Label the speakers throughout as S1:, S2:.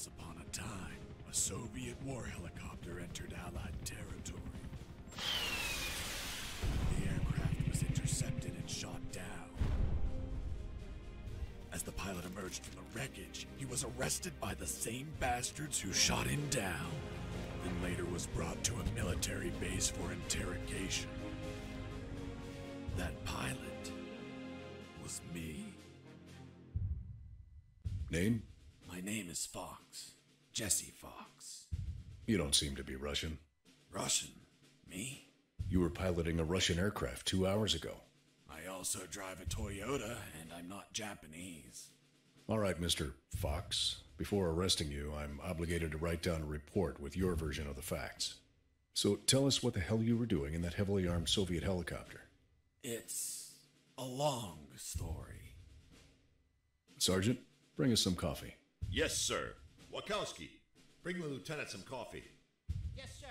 S1: Once upon a time, a Soviet war helicopter entered Allied territory. The aircraft was intercepted and shot down. As the pilot emerged from the wreckage, he was arrested by the same bastards who shot him down, and later was brought to a military base for interrogation. That pilot was me.
S2: Name?
S1: My name is Fox. Jesse Fox.
S2: You don't seem to be Russian.
S1: Russian? Me?
S2: You were piloting a Russian aircraft two hours ago.
S1: I also drive a Toyota, and I'm not Japanese.
S2: All right, Mr. Fox. Before arresting you, I'm obligated to write down a report with your version of the facts. So tell us what the hell you were doing in that heavily armed Soviet helicopter.
S1: It's a long story.
S2: Sergeant, bring us some coffee.
S3: Yes, sir. Wakowski, bring the lieutenant some coffee.
S4: Yes, sir.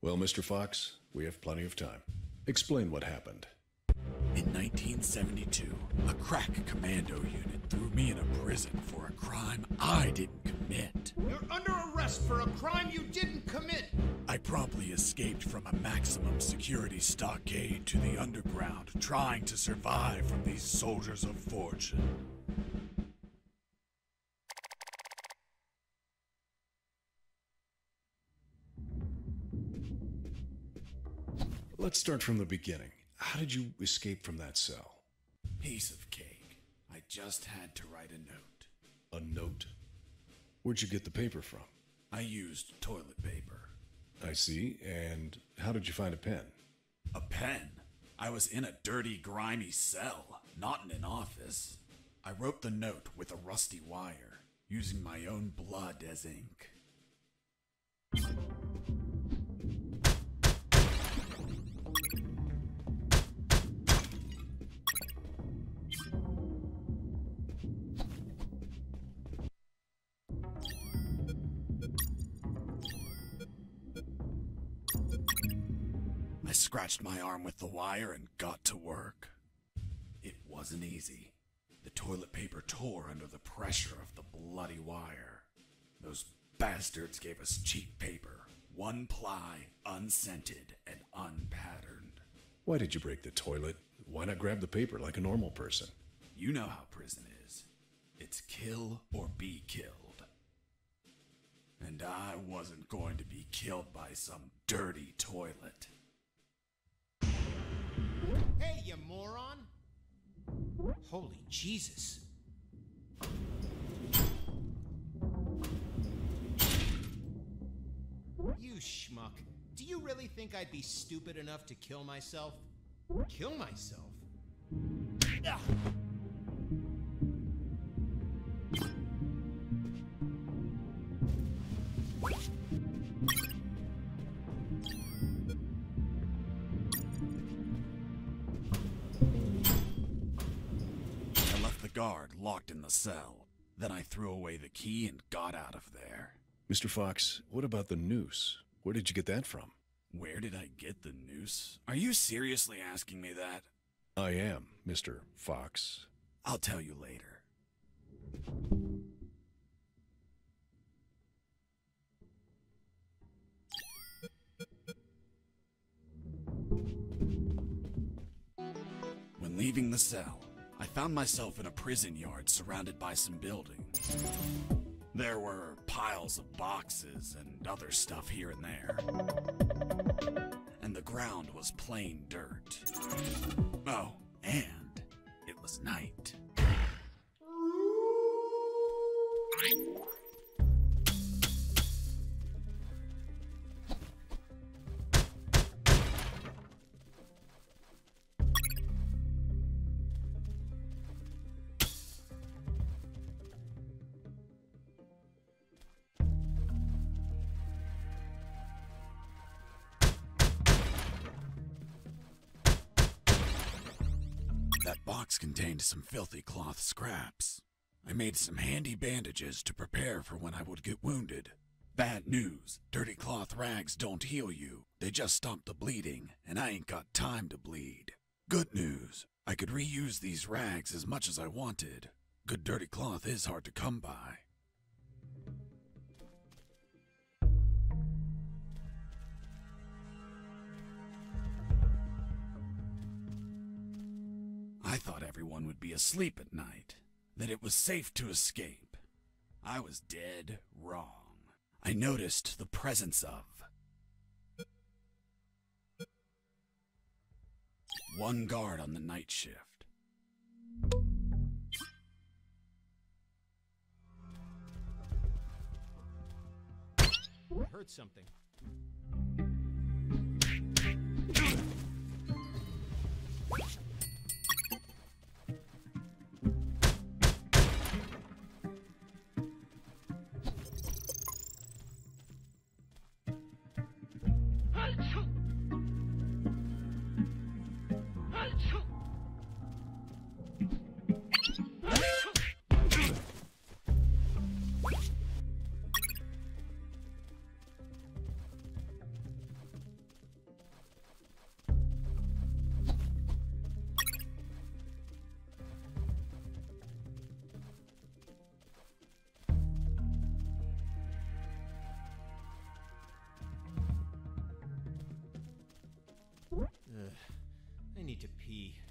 S2: Well, Mr. Fox, we have plenty of time. Explain what happened.
S1: In 1972, a crack commando unit threw me in a prison for a crime I didn't commit.
S4: You're under arrest for a crime you didn't commit.
S1: I promptly escaped from a maximum security stockade to the underground, trying to survive from these soldiers of fortune.
S2: Let's start from the beginning. How did you escape from that cell?
S1: Piece of cake. I just had to write a note.
S2: A note? Where'd you get the paper from?
S1: I used toilet paper.
S2: I see. And how did you find a pen?
S1: A pen? I was in a dirty, grimy cell, not in an office. I wrote the note with a rusty wire, using my own blood as ink. Scratched my arm with the wire and got to work. It wasn't easy. The toilet paper tore under the pressure of the bloody wire. Those bastards gave us cheap paper, one ply, unscented, and unpatterned.
S2: Why did you break the toilet? Why not grab the paper like a normal person?
S1: You know how prison is. It's kill or be killed. And I wasn't going to be killed by some dirty toilet.
S4: Hey, you moron! Holy Jesus. You schmuck. Do you really think I'd be stupid enough to kill myself? Kill myself? Ah!
S1: Guard locked in the cell. Then I threw away the key and got out of there.
S2: Mr. Fox, what about the noose? Where did you get that from?
S1: Where did I get the noose? Are you seriously asking me that?
S2: I am, Mr. Fox.
S1: I'll tell you later. When leaving the cell, I found myself in a prison yard surrounded by some buildings. There were piles of boxes and other stuff here and there. And the ground was plain dirt. Oh, and it was night. That box contained some filthy cloth scraps. I made some handy bandages to prepare for when I would get wounded. Bad news dirty cloth rags don't heal you, they just stop the bleeding, and I ain't got time to bleed. Good news I could reuse these rags as much as I wanted. Good dirty cloth is hard to come by. Thought everyone would be asleep at night, that it was safe to escape. I was dead wrong. I noticed the presence of one guard on the night shift.
S4: I heard something. Need to pee.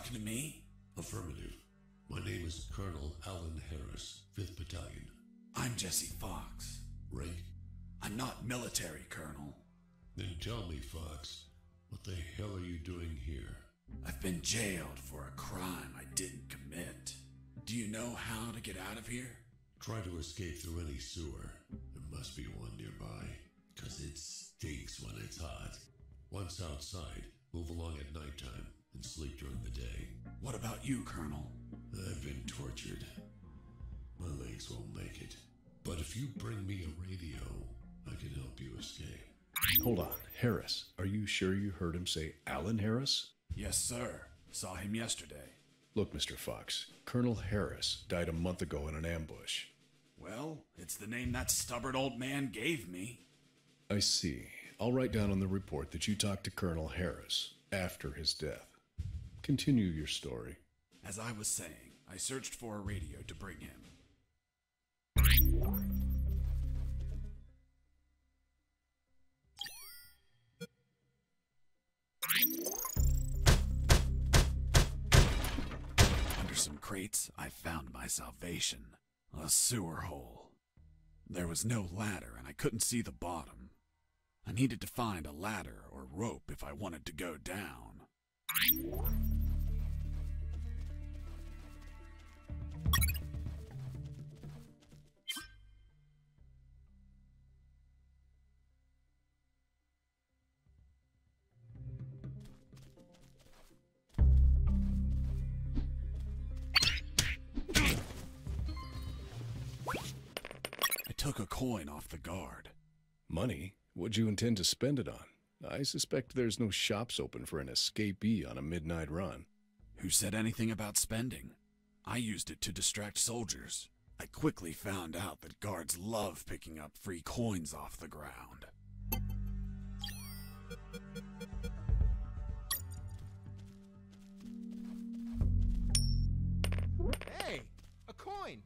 S1: Talking to me?
S5: Affirmative. My name is Colonel Alan Harris, 5th Battalion.
S1: I'm Jesse Fox.
S5: Rank?
S1: I'm not military, Colonel.
S5: Then tell me, Fox, what the hell are you doing here?
S1: I've been jailed for a crime I didn't commit. Do you know how to get out of here?
S5: Try to escape through any sewer. There must be one nearby, because it stinks when it's hot. Once outside, move along at nighttime and sleep during the day.
S1: What about you, Colonel?
S5: I've been tortured. My legs won't make it. But if you bring me a radio, I can help you escape.
S2: Hold on. Harris, are you sure you heard him say Alan Harris?
S1: Yes, sir. Saw him yesterday.
S2: Look, Mr. Fox, Colonel Harris died a month ago in an ambush.
S1: Well, it's the name that stubborn old man gave me.
S2: I see. I'll write down on the report that you talked to Colonel Harris after his death. Continue your story.
S1: As I was saying, I searched for a radio to bring him. Under some crates, I found my salvation a sewer hole. There was no ladder, and I couldn't see the bottom. I needed to find a ladder or rope if I wanted to go down. Took a coin off the guard.
S2: Money? What'd you intend to spend it on? I suspect there's no shops open for an escapee on a midnight run.
S1: Who said anything about spending? I used it to distract soldiers. I quickly found out that guards love picking up free coins off the ground.
S4: Hey, a coin.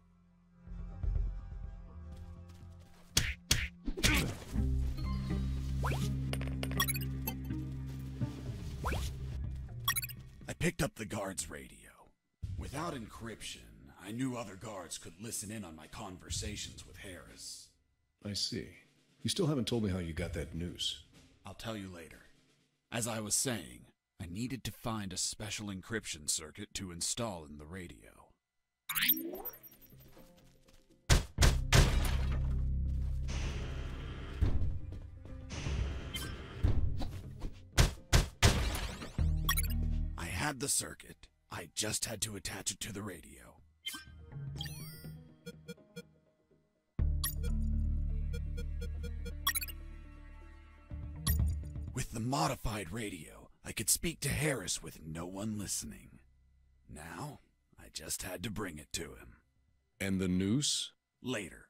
S1: Picked up the guard's radio. Without encryption, I knew other guards could listen in on my conversations with Harris.
S2: I see. You still haven't told me how you got that noose.
S1: I'll tell you later. As I was saying, I needed to find a special encryption circuit to install in the radio. had the circuit. I just had to attach it to the radio. With the modified radio, I could speak to Harris with no one listening. Now, I just had to bring it to him.
S2: And the noose?
S1: Later.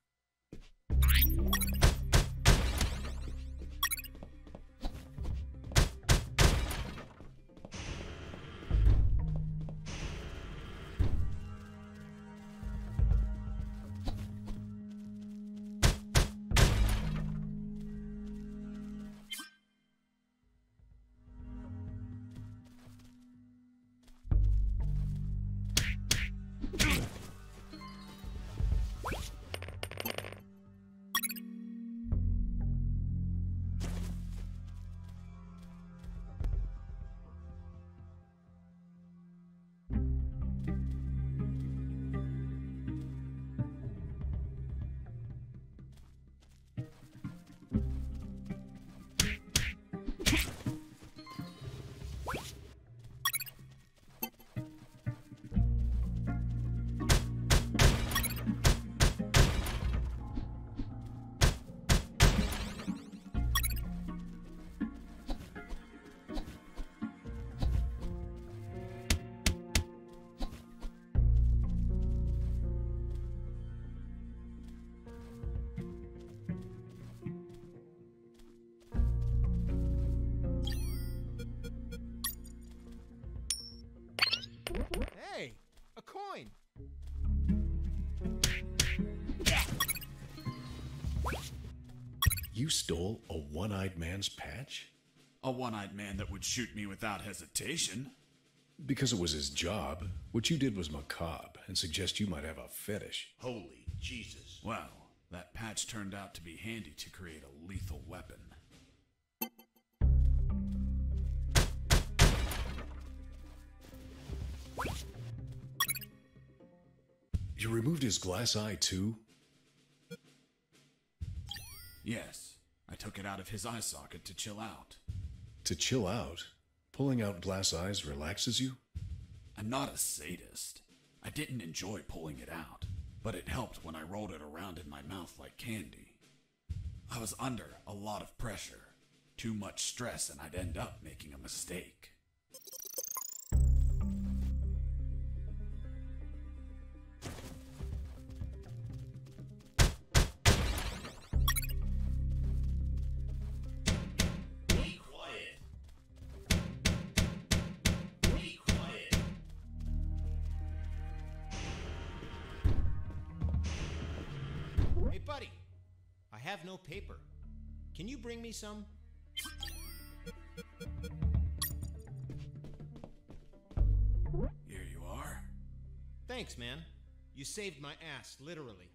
S2: You stole a one eyed man's patch?
S1: A one eyed man that would shoot me without hesitation.
S2: Because it was his job. What you did was macabre and suggest you might have a fetish.
S3: Holy Jesus.
S1: Well, that patch turned out to be handy to create a lethal weapon.
S2: You removed his glass eye, too?
S1: Yes, I took it out of his eye socket to chill out.
S2: To chill out? Pulling out glass eyes relaxes you?
S1: I'm not a sadist. I didn't enjoy pulling it out, but it helped when I rolled it around in my mouth like candy. I was under a lot of pressure, too much stress, and I'd end up making a mistake.
S4: Some?
S1: Here you are.
S4: Thanks, man. You saved my ass, literally.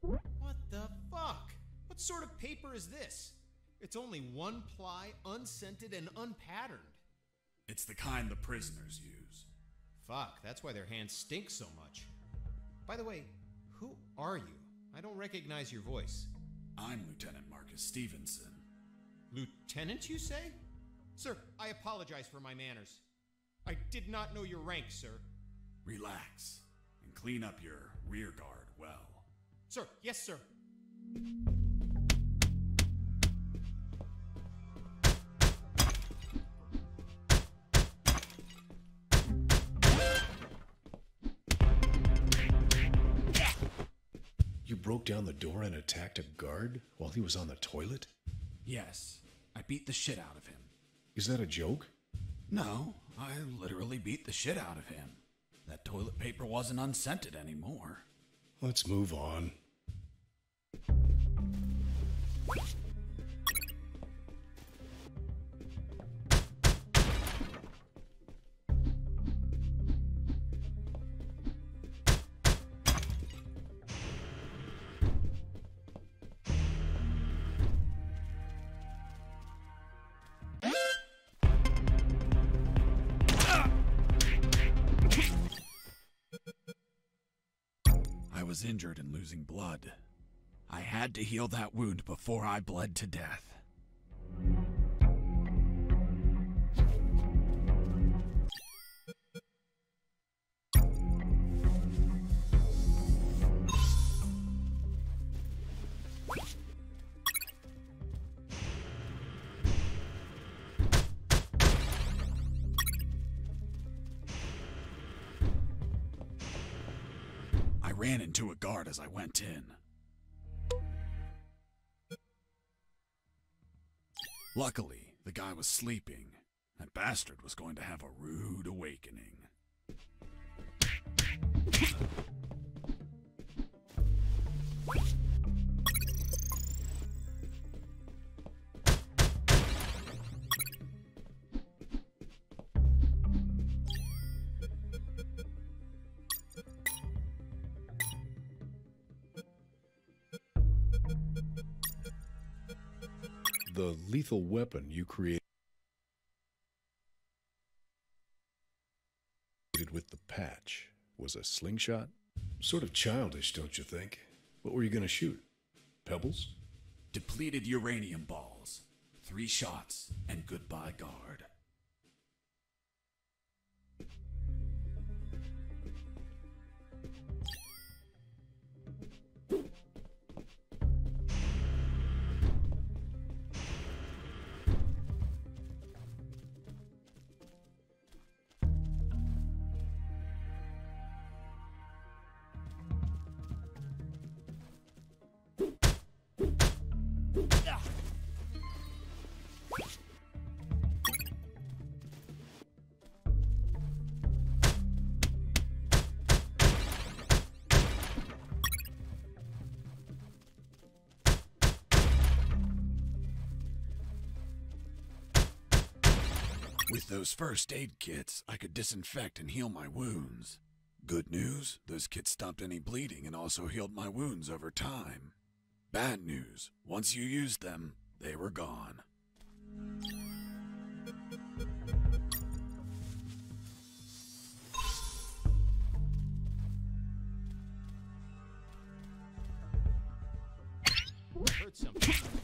S4: What the fuck? What sort of paper is this? It's only one ply, unscented, and unpatterned.
S1: It's the kind the prisoners use.
S4: Fuck, that's why their hands stink so much. By the way, who are you? I don't recognize your voice.
S1: I'm Lieutenant Marcus Stevenson.
S4: Lieutenant, you say? Sir, I apologize for my manners. I did not know your rank, sir.
S1: Relax and clean up your rear guard well.
S4: Sir, yes, sir.
S2: Broke down the door and attacked a guard while he was on the toilet?
S1: Yes, I beat the shit out of him.
S2: Is that a joke?
S1: No, I literally beat the shit out of him. That toilet paper wasn't unscented anymore.
S2: Let's move on.
S1: Was injured and losing blood. I had to heal that wound before I bled to death. Ran into a guard as I went in. Luckily, the guy was sleeping. That bastard was going to have a rude awakening.
S2: Lethal weapon you created with the patch was a slingshot? Sort of childish, don't you think? What were you going to shoot? Pebbles?
S1: Depleted uranium balls. Three shots, and goodbye, guard. Those first aid kits, I could disinfect and heal my wounds. Good news, those kits stopped any bleeding and also healed my wounds over time. Bad news, once you used them, they were gone.
S4: Heard something.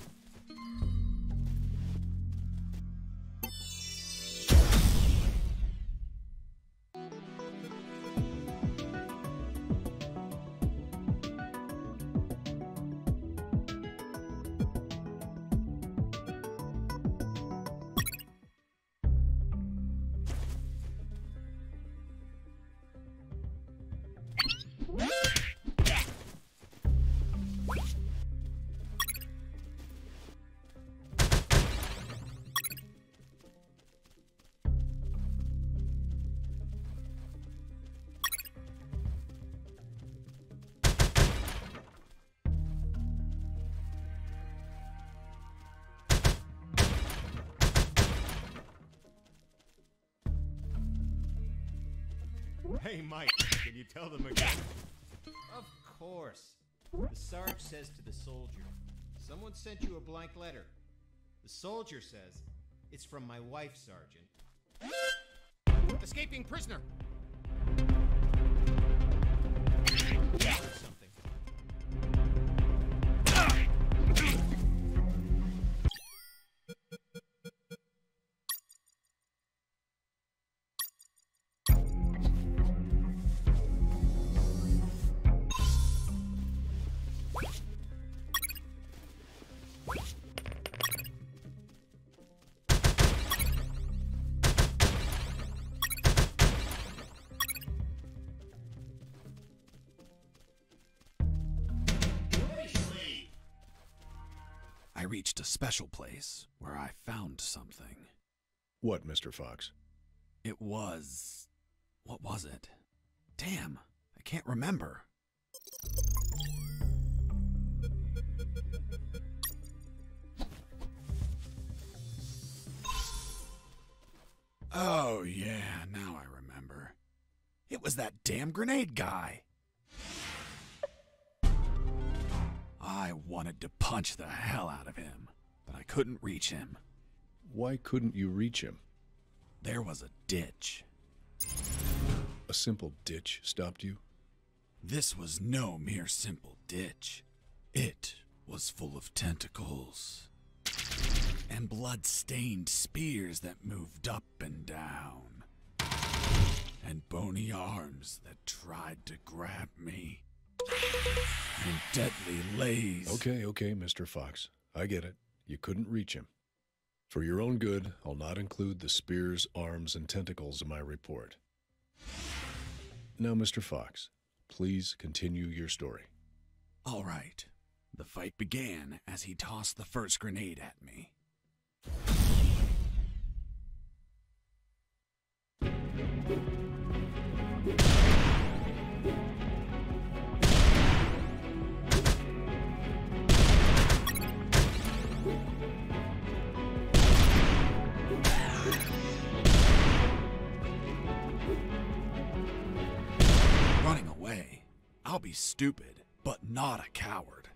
S4: Hey, Mike, can you tell them again? Of course. The Sarge says to the soldier, Someone sent you a blank letter. The soldier says, It's from my wife, Sergeant. Escaping prisoner!
S1: I reached a special place where I found something.
S2: What, Mr. Fox?
S1: It was. What was it? Damn, I can't remember. Oh, yeah, now I remember. It was that damn grenade guy. I wanted to punch the hell out of him, but I couldn't reach him.
S2: Why couldn't you reach him?
S1: There was a ditch.
S2: A simple ditch stopped you?
S1: This was no mere simple ditch. It was full of tentacles and blood stained spears that moved up and down, and bony arms that tried to grab me, and deadly lays.
S2: Okay, okay, Mr. Fox. I get it. You couldn't reach him. For your own good, I'll not include the spears, arms, and tentacles in my report. Now, Mr. Fox, Please continue your story.
S1: All right. The fight began as he tossed the first grenade at me. Stupid, but not a coward.